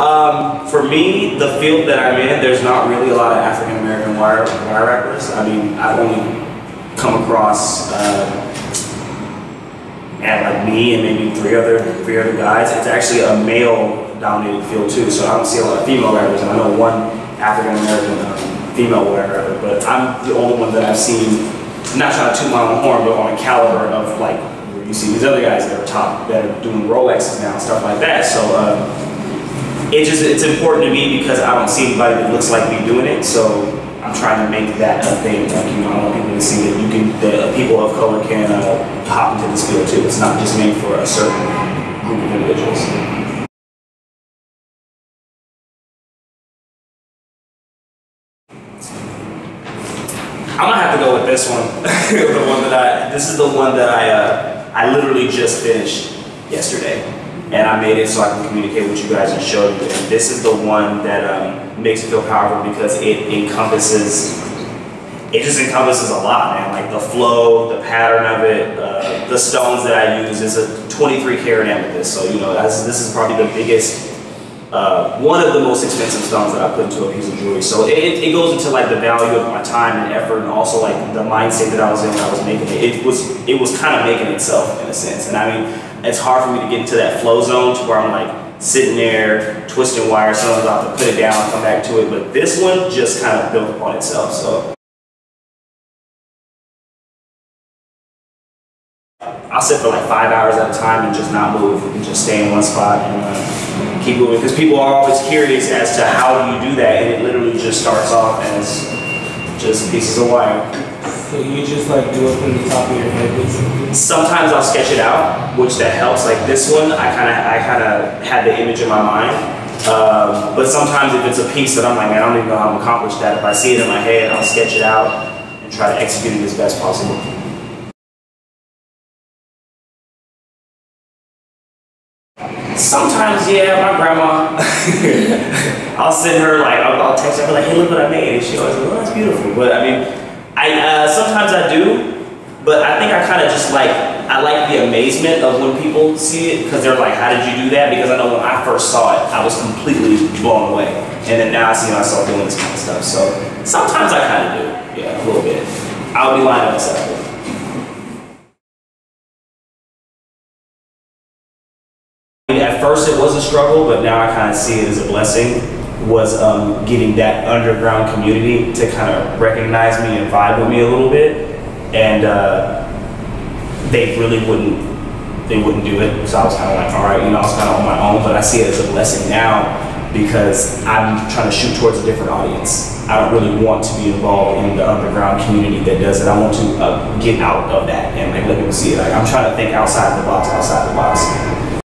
Um, for me, the field that I'm in, there's not really a lot of African American wire wire wrappers. I mean, I've only come across uh, and like me and maybe three other three other guys. It's actually a male dominated field too, so I don't see a lot of female writers. And I know one African American um, female writer, but I'm the only one that I've seen. I'm not trying to toot my own horn, but on a caliber of like you see these other guys that are top that are doing Rolexes now and stuff like that. So. Um, it just it's important to me because I don't see anybody that looks like me doing it. So I'm trying to make that a thing. Like you know, I want people to see that you can that people of color can uh, hop into this field too. It's not just made for a certain group of individuals. I'm gonna have to go with this one. the one that I this is the one that I uh, I literally just finished yesterday and I made it so I can communicate with you guys and show you. And this is the one that um, makes me feel powerful because it encompasses, it just encompasses a lot, man. Like the flow, the pattern of it, uh, the stones that I use is a 23 carat amethyst. So, you know, this is probably the biggest, uh, one of the most expensive stones that I put into a piece of jewelry. So it, it goes into like the value of my time and effort and also like the mindset that I was in when I was making it. It was, it was kind of making itself in a sense. And I mean, it's hard for me to get into that flow zone to where I'm like sitting there twisting wires. Sometimes I have to put it down and come back to it. But this one just kind of built upon itself. So. I'll sit for like five hours at a time and just not move and just stay in one spot and uh, keep moving because people are always curious as to how do you do that and it literally just starts off as just pieces of wire. So you just like do it from the top of your head. Sometimes I'll sketch it out, which that helps. Like this one, I kind of I kind of had the image in my mind. Um, but sometimes if it's a piece that I'm like, man, I don't even know how to accomplish that. If I see it in my head, I'll sketch it out and try to execute it as best possible. Sometimes, yeah, my grandma, I'll send her like, I'll, I'll text her like, hey, look what I made. And she always like, oh, that's beautiful. But I mean, I uh, sometimes I do, but I think I kind of just like I like the amazement of when people see it because they're like, "How did you do that?" Because I know when I first saw it, I was completely blown away, and then now I see myself doing this kind of stuff. So sometimes I kind of do, yeah, a little bit. I'll be lying to myself. At first, it was a struggle, but now I kind of see it as a blessing was um, getting that underground community to kind of recognize me and vibe with me a little bit, and uh, they really wouldn't they wouldn't do it. So I was kind of like, all right, you know, I was kind of on my own, but I see it as a blessing now because I'm trying to shoot towards a different audience. I don't really want to be involved in the underground community that does it. I want to uh, get out of that and like let people see it. Like I'm trying to think outside the box, outside the box.